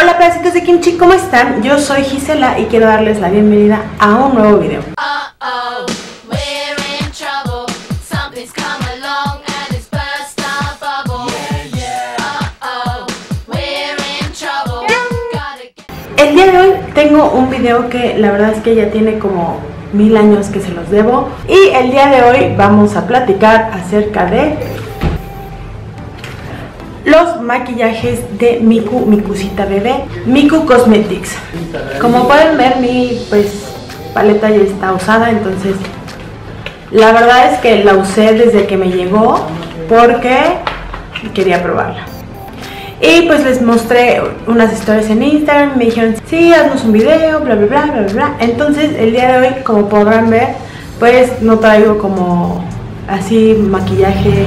Hola pedacitos de kimchi, ¿cómo están? Yo soy Gisela y quiero darles la bienvenida a un nuevo video. El día de hoy tengo un video que la verdad es que ya tiene como mil años que se los debo y el día de hoy vamos a platicar acerca de los maquillajes de Miku, Mikusita bebé, Miku Cosmetics. Como pueden ver mi pues paleta ya está usada, entonces la verdad es que la usé desde que me llegó porque quería probarla. Y pues les mostré unas historias en Instagram, me dijeron, sí, haznos un video, bla, bla, bla, bla, bla. Entonces el día de hoy, como podrán ver, pues no traigo como así maquillaje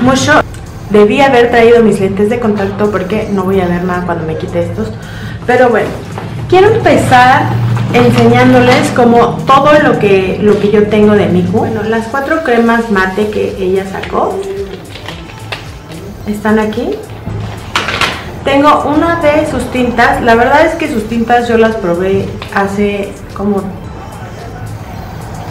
mucho. Debí haber traído mis lentes de contacto porque no voy a ver nada cuando me quite estos. Pero bueno, quiero empezar enseñándoles como todo lo que, lo que yo tengo de Miku. Bueno, las cuatro cremas mate que ella sacó están aquí. Tengo una de sus tintas. La verdad es que sus tintas yo las probé hace como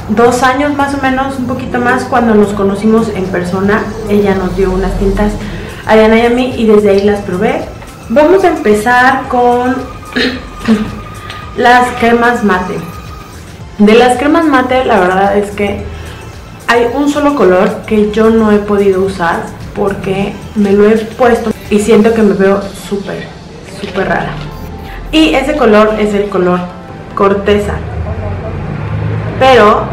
dos años más o menos, un poquito más, cuando nos conocimos en persona. Ella nos dio unas tintas a Diana y a mí y desde ahí las probé. Vamos a empezar con las cremas mate. De las cremas mate, la verdad es que hay un solo color que yo no he podido usar porque me lo he puesto y siento que me veo súper, súper rara. Y ese color es el color corteza. Pero,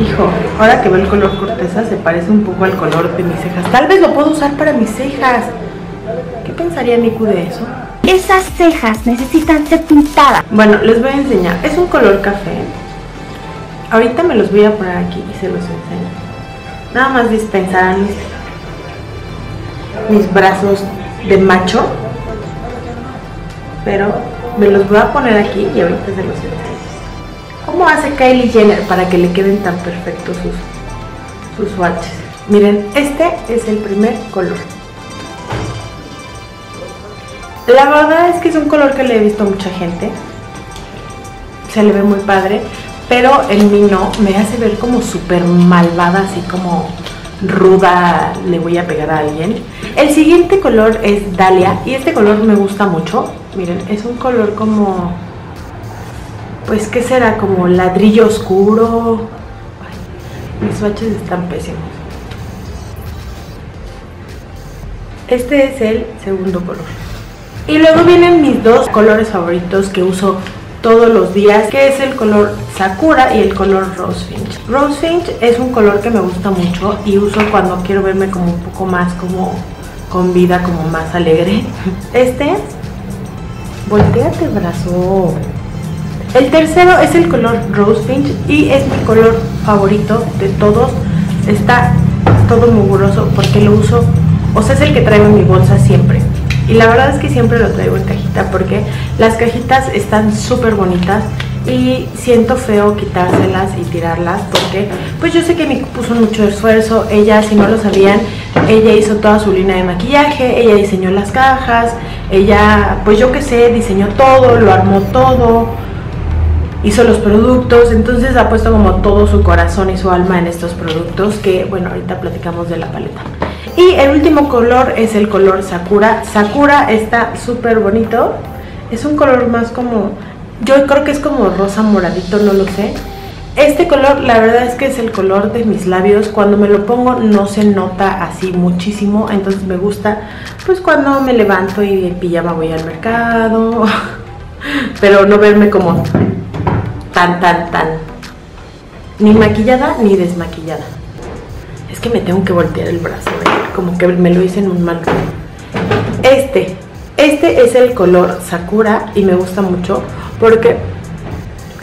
hijo, ahora que veo el color corteza se parece un poco al color de mis cejas. Tal vez lo puedo usar para mis cejas. ¿Qué pensaría Miku de eso? Esas cejas necesitan ser pintadas. Bueno, les voy a enseñar. Es un color café. Ahorita me los voy a poner aquí y se los enseño. Nada más dispensarán mis, mis brazos de macho. Pero me los voy a poner aquí y ahorita se los enseño. ¿Cómo hace Kylie Jenner para que le queden tan perfectos sus, sus? Miren, este es el primer color. La verdad es que es un color que le he visto a mucha gente. Se le ve muy padre. Pero en mí no. Me hace ver como súper malvada, así como ruda. Le voy a pegar a alguien. El siguiente color es Dalia. Y este color me gusta mucho. Miren, es un color como... Pues, ¿qué será? Como ladrillo oscuro. Mis swatches están pésimos. Este es el segundo color. Y luego vienen mis dos colores favoritos que uso todos los días, que es el color Sakura y el color Rose Finch. Rose Finch es un color que me gusta mucho y uso cuando quiero verme como un poco más como con vida, como más alegre. Este, volteate brazo. El tercero es el color Rose Finch y es mi color favorito de todos. Está todo mugroso porque lo uso, o sea, es el que traigo en mi bolsa siempre. Y la verdad es que siempre lo traigo en cajita porque las cajitas están súper bonitas y siento feo quitárselas y tirarlas porque pues yo sé que me puso mucho esfuerzo, ella si no lo sabían, ella hizo toda su línea de maquillaje, ella diseñó las cajas, ella pues yo que sé, diseñó todo, lo armó todo, hizo los productos, entonces ha puesto como todo su corazón y su alma en estos productos que bueno, ahorita platicamos de la paleta. Y el último color es el color Sakura. Sakura está súper bonito. Es un color más como... Yo creo que es como rosa moradito, no lo sé. Este color, la verdad es que es el color de mis labios. Cuando me lo pongo no se nota así muchísimo. Entonces me gusta, pues cuando me levanto y en pijama voy al mercado. Pero no verme como tan, tan, tan... Ni maquillada ni desmaquillada. Es que me tengo que voltear el brazo, ¿eh? como que me lo hice en un mal. Este, este es el color Sakura y me gusta mucho porque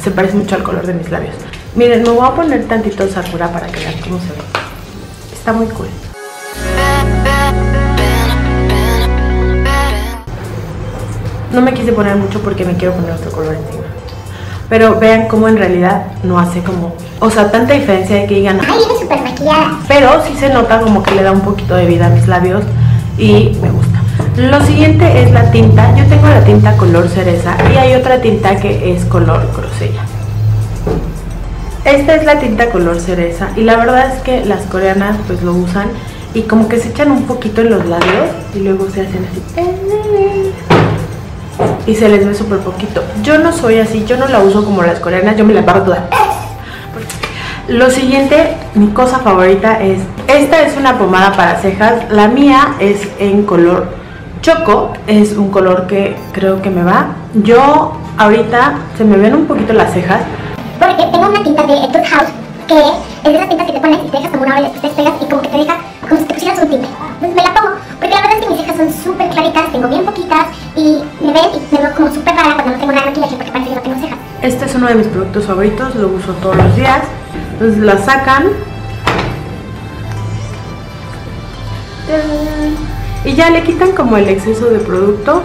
se parece mucho al color de mis labios. Miren, me voy a poner tantito Sakura para que vean cómo se ve. Está muy cool. No me quise poner mucho porque me quiero poner otro color encima. Pero vean cómo en realidad no hace como... O sea, tanta diferencia de que digan... Ay, viene súper maquillada. Pero sí se nota como que le da un poquito de vida a mis labios y me gusta. Lo siguiente es la tinta. Yo tengo la tinta color cereza y hay otra tinta que es color grosella. Esta es la tinta color cereza y la verdad es que las coreanas pues lo usan y como que se echan un poquito en los labios y luego se hacen así y se les ve súper poquito. Yo no soy así, yo no la uso como las coreanas, yo me la paro toda. Lo siguiente, mi cosa favorita es, esta es una pomada para cejas, la mía es en color choco, es un color que creo que me va. Yo ahorita se me ven un poquito las cejas, Porque tengo una tinta de Etude House que es de esas tintas que te pones y te dejas como una hora y después te despegas y como que te deja como productos favoritos, lo uso todos los días. Entonces la sacan. Y ya le quitan como el exceso de producto.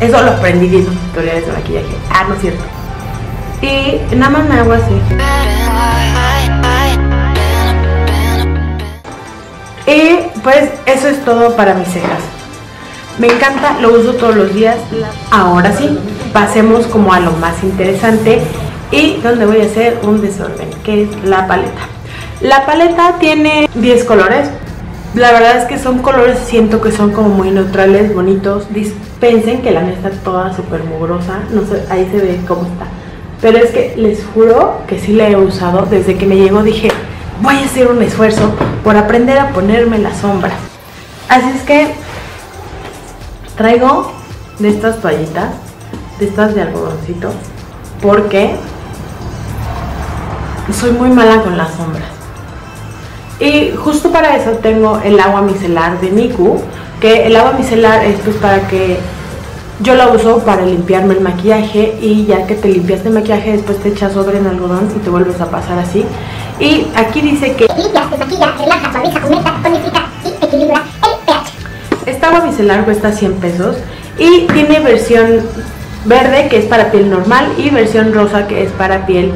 Eso lo aprendí viendo tutoriales de maquillaje. Ah, no es cierto. Y nada más me hago así. Y pues eso es todo para mis cejas. Me encanta, lo uso todos los días. Ahora sí, pasemos como a lo más interesante y donde voy a hacer un desorden, que es la paleta. La paleta tiene 10 colores. La verdad es que son colores, siento que son como muy neutrales, bonitos. Dispensen que la mía está toda súper mugrosa. No sé, ahí se ve cómo está. Pero es que les juro que sí la he usado. Desde que me llegó dije, voy a hacer un esfuerzo por aprender a ponerme las sombras. Así es que traigo de estas toallitas, de estas de algodoncito, porque soy muy mala con las sombras. Y justo para eso tengo el agua micelar de Miku, que el agua micelar es pues para que yo la uso para limpiarme el maquillaje y ya que te limpiaste el maquillaje después te echas sobre en algodón y te vuelves a pasar así. Y aquí dice que Limpias, desmaquillas, relajas, suaviza, aumenta, tonifica y equilibra. Agua micelar cuesta 100 pesos y tiene versión verde que es para piel normal y versión rosa que es para piel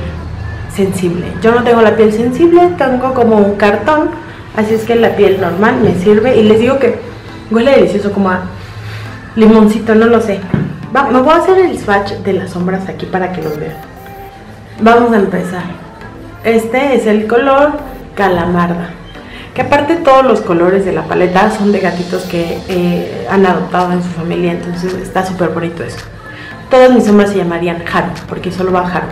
sensible. Yo no tengo la piel sensible, tengo como un cartón, así es que la piel normal me sirve y les digo que huele delicioso como a limoncito, no lo sé. Me voy a hacer el swatch de las sombras aquí para que los vean. Vamos a empezar. Este es el color calamarda. Que aparte todos los colores de la paleta son de gatitos que eh, han adoptado en su familia, entonces está súper bonito eso. Todas mis sombras se llamarían Haru, porque solo va Haru.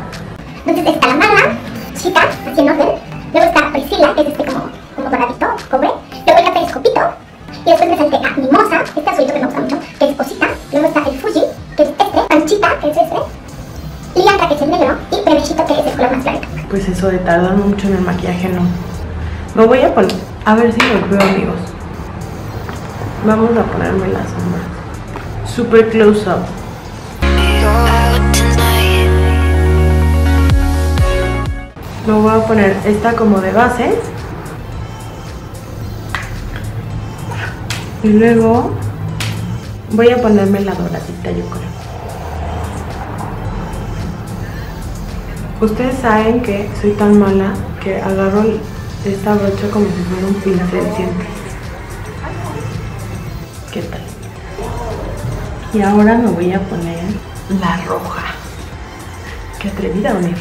Entonces está la mala, chica, así en orden. Luego está Priscila, que es este como, como doradito, cobre. Luego el telescopito. Y después me salté a Mimosa, este azulito que me gusta mucho, que es Osita. Luego está el Fuji, que es este. Panchita, que es este. Liandra, que es el negro. Y Bebechito, que es el color más clarito. Pues eso de tardar mucho en el maquillaje, no. Me voy a poner, a ver si los veo amigos. Vamos a ponerme las sombras. Super close up. Me voy a poner esta como de base. Y luego voy a ponerme la doradita, yo creo. Ustedes saben que soy tan mala que agarro esta brocha como si fuera un pincel siempre. ¿Qué tal? Y ahora me voy a poner la roja. Qué atrevida, Onir.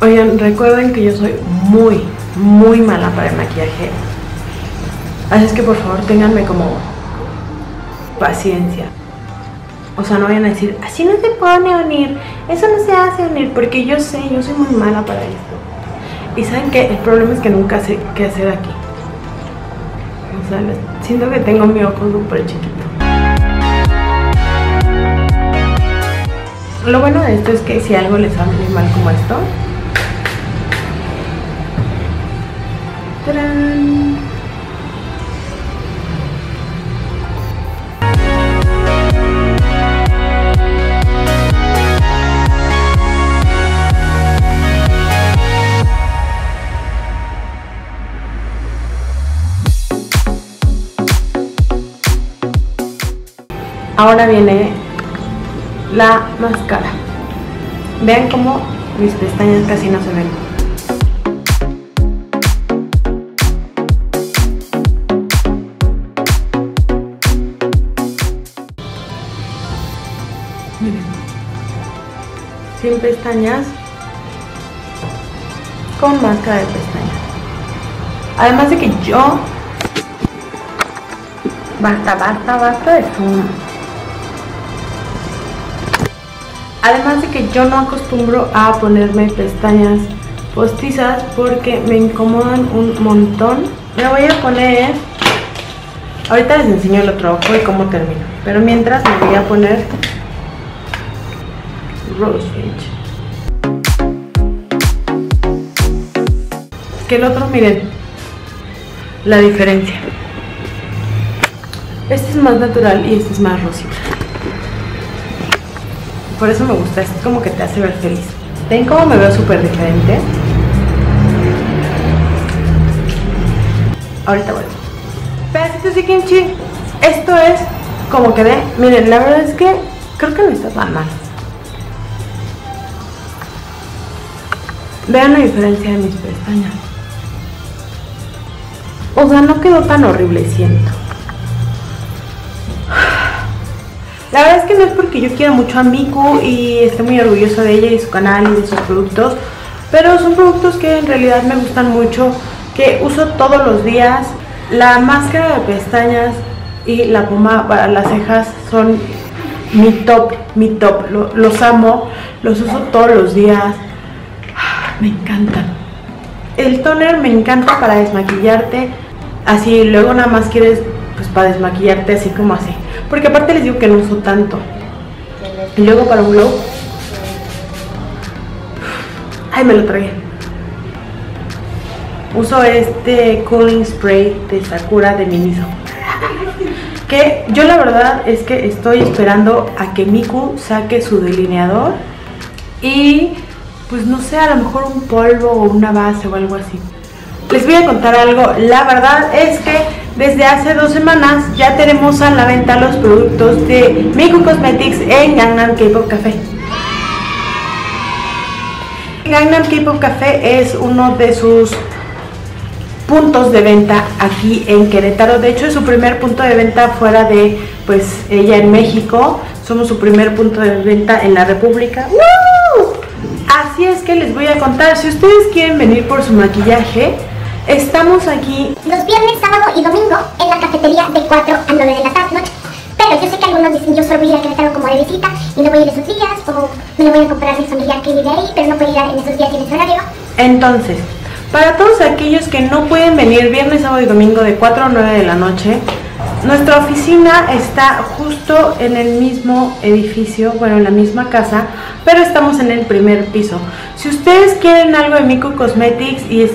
Oigan, recuerden que yo soy muy, muy mala para el maquillaje. Así es que por favor ténganme como paciencia. O sea, no vayan a decir, así no se pone unir, eso no se hace unir, porque yo sé, yo soy muy mala para esto. Y saben que el problema es que nunca sé qué hacer aquí. O sea, siento que tengo mi ojo súper chiquito. Lo bueno de esto es que si algo les sale mal como esto, ¡tarán! Ahora viene la máscara. Vean cómo mis pestañas casi no se ven. Miren. 100 pestañas con máscara de pestañas. Además de que yo... Basta, basta, basta de zoom. Además de que yo no acostumbro a ponerme pestañas postizas porque me incomodan un montón. Me voy a poner... Ahorita les enseño el otro ojo y cómo termino. Pero mientras me voy a poner Rose Finch. Que el otro, miren, la diferencia. Este es más natural y este es más rosita. Por eso me gusta, es como que te hace ver feliz. ¿Ven cómo me veo súper diferente? Ahorita vuelvo. Pedacitos de kimchi. Esto es como quedé. Miren, la verdad es que creo que no está tan mal. Vean la diferencia de mis pestañas. O sea, no quedó tan horrible, siento. La verdad es que no es porque yo quiera mucho a Miku y esté muy orgullosa de ella y su canal y de sus productos, pero son productos que en realidad me gustan mucho, que uso todos los días. La máscara de pestañas y la pomada para las cejas son mi top, mi top. Lo- los amo, los uso todos los días. Me encantan. El toner me encanta para desmaquillarte. Así, luego nada más quieres, pues para desmaquillarte así como así. Porque aparte les digo que no uso tanto. Y luego para un glow. Ay, me lo tragué. Uso este cooling spray de Sakura de Miniso. Que yo la verdad es que estoy esperando a que Miku saque su delineador. Y pues no sé, a lo mejor un polvo o una base o algo así. Les voy a contar algo, la verdad es que desde hace dos semanas ya tenemos a la venta los productos de Miku Cosmetics en Gangnam K-Pop Café. Gangnam K-Pop Café es uno de sus puntos de venta aquí en Querétaro. De hecho, es su primer punto de venta fuera de pues ella en México. Somos su primer punto de venta en la República. ¡Woo! Así es que les voy a contar, si ustedes quieren venir por su maquillaje, estamos aquí Los viernes, sábado y domingo en la cafetería de 4 a 9 de la tarde noche. Pero yo sé que algunos dicen yo solo voy a ir a Querétaro como de visita y no voy a ir esos días o me lo voy a comprar a mi familiar que vive ahí pero no puede ir en esos días y en ese horario. Entonces, para todos aquellos que no pueden venir viernes, sábado y domingo de 4 a 9 de la noche, nuestra oficina está justo en el mismo edificio, bueno, en la misma casa, pero estamos en el primer piso. Si ustedes quieren algo de Miku Cosmetics y es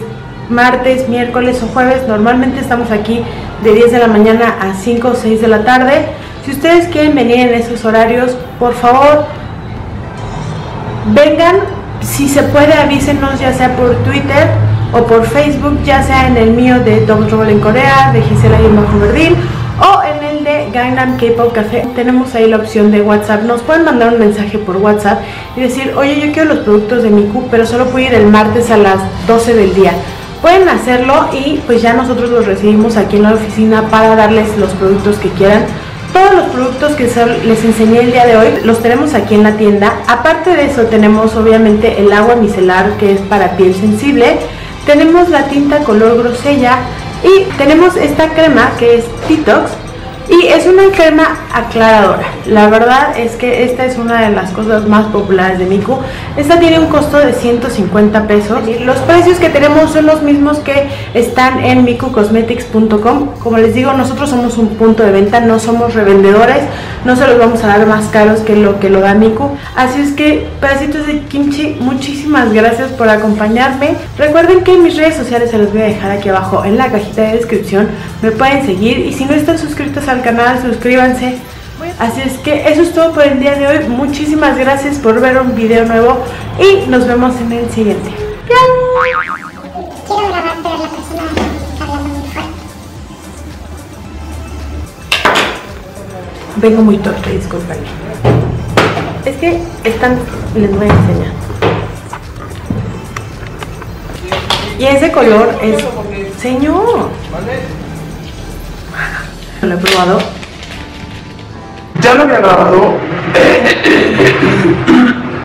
martes, miércoles o jueves, normalmente estamos aquí de 10 de la mañana a 5 o 6 de la tarde. Si ustedes quieren venir en esos horarios, por favor, vengan, si se puede avísenos ya sea por Twitter o por Facebook, ya sea en el mío de Dom Roll en Corea, de Gisela y Verdín o en el de Gangnam K-Pop Café. Tenemos ahí la opción de WhatsApp. Nos pueden mandar un mensaje por WhatsApp y decir, oye, yo quiero los productos de Miku, pero solo puedo ir el martes a las 12 del día. Pueden hacerlo y pues ya nosotros los recibimos aquí en la oficina para darles los productos que quieran. Todos los productos que les enseñé el día de hoy los tenemos aquí en la tienda. Aparte de eso tenemos obviamente el agua micelar que es para piel sensible. Tenemos la tinta color grosella y tenemos esta crema que es Detox y es una crema aclaradora. La verdad es que esta es una de las cosas más populares de Miku. Esta tiene un costo de 150 pesos. Los precios que tenemos son los mismos que están en mikucosmetics.com. Como les digo, nosotros somos un punto de venta, no somos revendedores. No se los vamos a dar más caros que lo que lo da Miku. Así es que, pedacitos de kimchi, muchísimas gracias por acompañarme. Recuerden que mis redes sociales se los voy a dejar aquí abajo en la cajita de descripción. Me pueden seguir y si no están suscritos al canal, suscríbanse. Así es que eso es todo por el día de hoy. Muchísimas gracias por ver un video nuevo y nos vemos en el siguiente. Quiero grabar pero la persona está hablando muy fuerte. Vengo muy torpe, discúlpenme. Es que están, les voy a enseñar. Y ese color es, señor. Lo he probado. Ya lo había grabado.